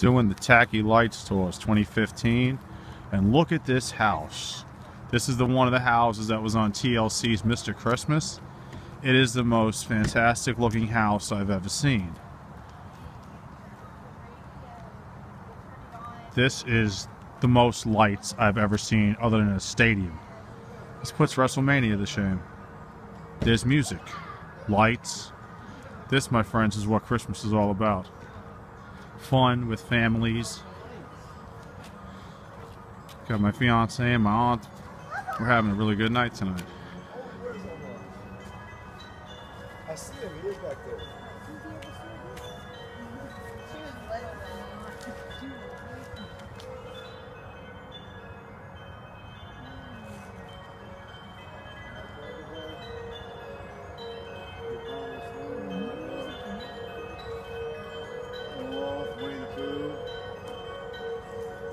doing the Tacky Lights Tours 2015. And look at this house. This is the one of the houses that was on TLC's Mr. Christmas. It is the most fantastic looking house I've ever seen. This is the most lights I've ever seen other than a stadium. This puts WrestleMania to shame. There's music, lights. This, my friends, is what Christmas is all about fun with families. Got my fiance and my aunt. We're having a really good night tonight. I see him. He is back there.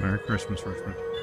Merry Christmas, Richmond.